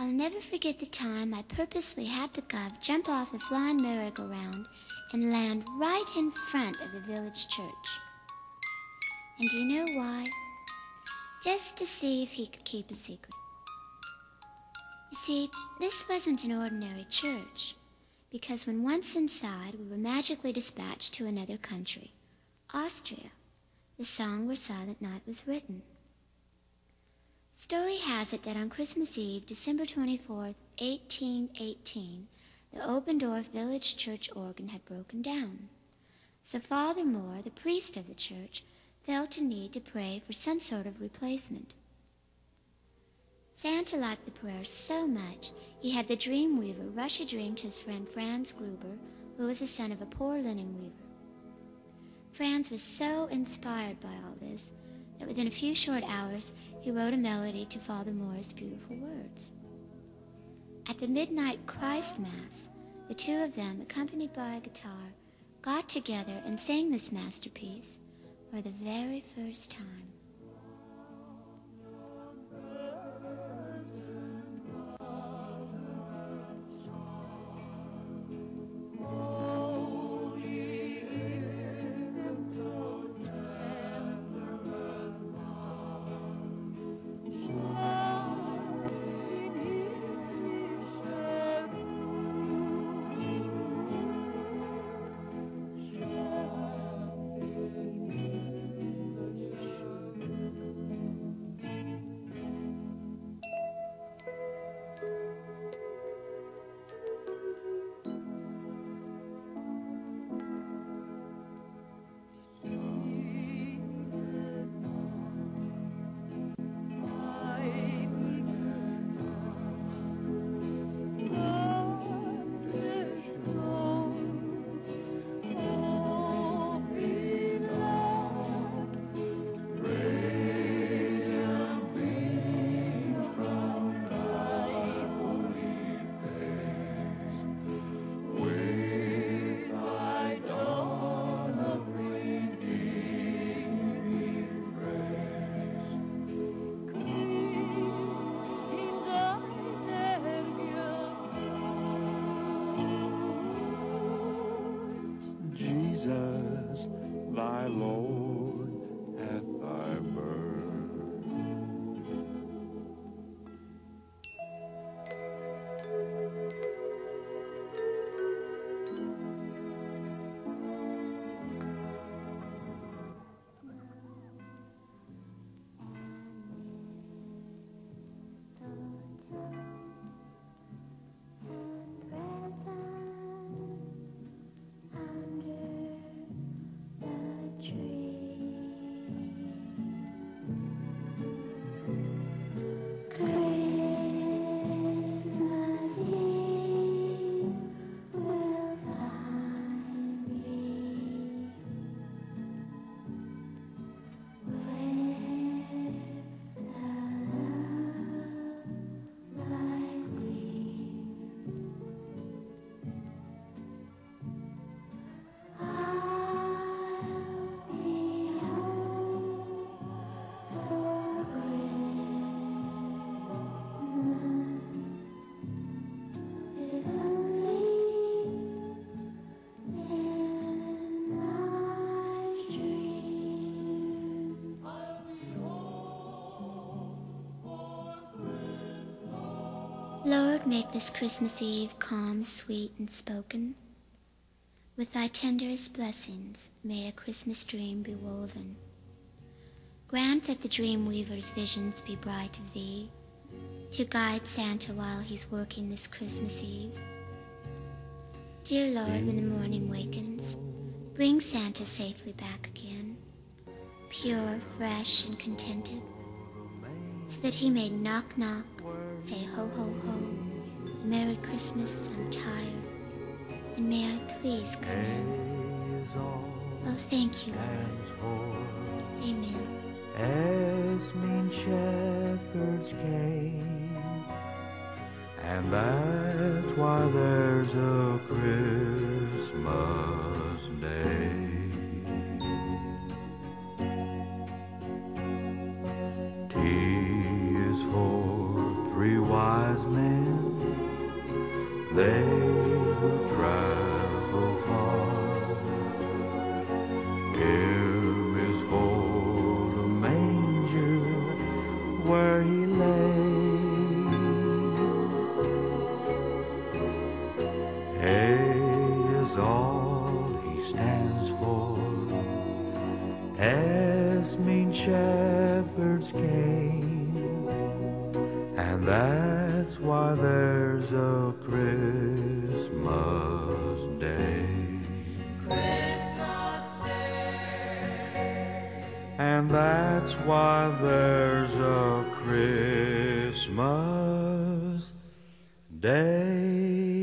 I'll never forget the time I purposely had the gov jump off the flying merry-go-round and land right in front of the village church. And do you know why? Just to see if he could keep a secret. You see, this wasn't an ordinary church, because when once inside, we were magically dispatched to another country, Austria, the song where Silent Night was written. Story has it that on Christmas Eve, December 24th, 1818, the Oberndorf village church organ had broken down. So Father Mohr, the priest of the church, felt a need to pray for some sort of replacement. Santa liked the prayer so much, he had the dream weaver rush a dream to his friend Franz Gruber, who was the son of a poor linen weaver. Franz was so inspired by all this that within a few short hours he wrote a melody to Father Mohr's beautiful words. At the midnight Christ Mass, the two of them, accompanied by a guitar, got together and sang this masterpiece for the very first time. Jesus, thy Lord, Lord, make this Christmas Eve calm, sweet, and spoken. With thy tenderest blessings, may a Christmas dream be woven. Grant that the dream weaver's visions be bright of thee, to guide Santa while he's working this Christmas Eve. Dear Lord, when the morning wakens, bring Santa safely back again, pure, fresh, and contented, so that he may knock, knock, say ho, ho, ho, Merry Christmas, I'm tired, and may I please come in? Oh, thank you, Lord. Amen. as mean shepherds came. And that's why there's a they who travel far. M is for the manger where he lay. A is all he stands for. as mean shepherds came, and that's why there's a Christmas day. And that's why there's a Christmas day.